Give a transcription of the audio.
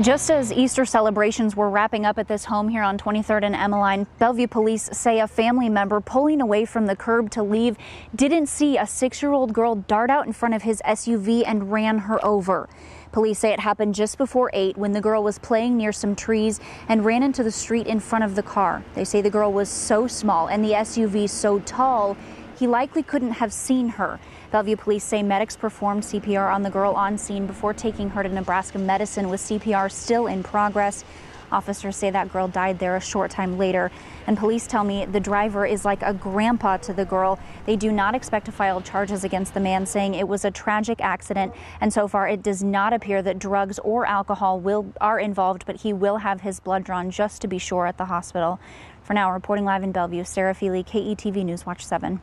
Just as Easter celebrations were wrapping up at this home here on 23rd and Emmeline, Bellevue police say a family member pulling away from the curb to leave didn't see a six year old girl dart out in front of his SUV and ran her over. Police say it happened just before 8 when the girl was playing near some trees and ran into the street in front of the car. They say the girl was so small and the SUV so tall he likely couldn't have seen her. Bellevue police say medics performed CPR on the girl on scene before taking her to Nebraska Medicine with CPR still in progress. Officers say that girl died there a short time later. And police tell me the driver is like a grandpa to the girl. They do not expect to file charges against the man, saying it was a tragic accident. And so far, it does not appear that drugs or alcohol will are involved, but he will have his blood drawn just to be sure at the hospital. For now, reporting live in Bellevue, Sarah Feely, KETV News Watch 7.